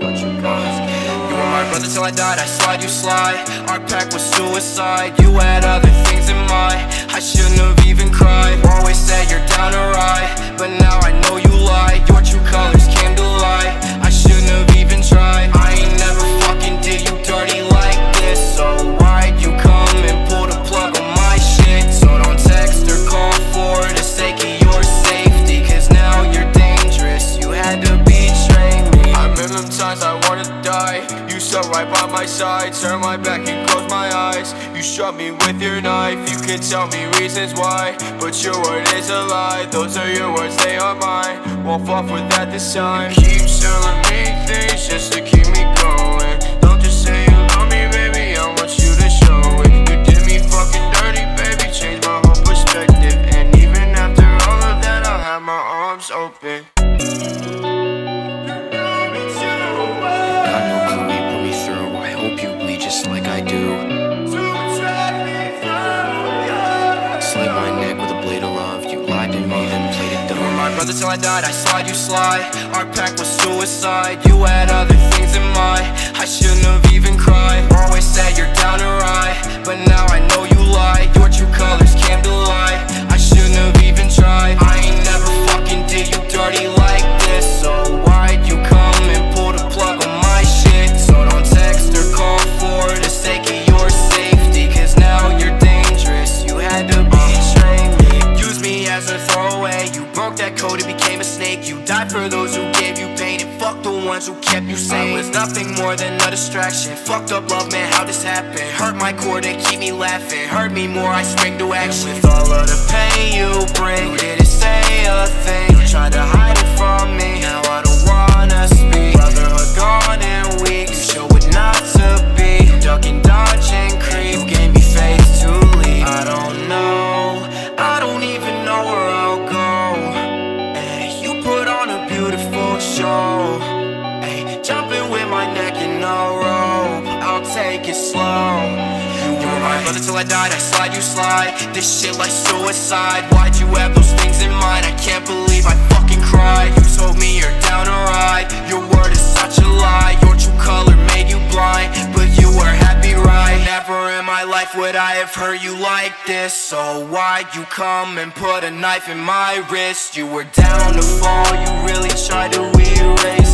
You were my brother till I died, I saw you slide. Our pact was suicide, you had other things die. You sat right by my side Turn my back and close my eyes. You shot me with your knife You can tell me reasons why. But your word is a lie Those are your words, they are mine. Won't fall for that this time. You keep telling me things just to keep me going. Don't just say you love me, baby I want you to show it. You did me fucking dirty, baby Changed my whole perspective. And even after all of that I'll have my arms open Slit my neck with a blade of love. You lied to me, then played it dumb were my brother till I died, I saw you slide. Our pact was suicide. You had other things in mind. I shouldn't have even cried. Always said you're down to ride broke that code, it became a snake. You died for those who gave you pain And fuck the ones who kept you sane I was nothing more than a distraction. Fucked up love, man, how this happened? Hurt my core to keep me laughing. Hurt me more, I spring to action. With all of the pain you bring You didn't say a thing? You tried to Jumping with my neck in a rope I'll take it slow. You were my brother till I died I slide, you slide. This shit like suicide. Why'd you have those things in mind? I can't believe I fucking cried. You told me you're down to ride. Your word is such a lie. Your true color made you blind. But you were happy, right? Never in my life would I have heard you like this. So why'd you come and put a knife in my wrist? You were down to fall. You really tried to erase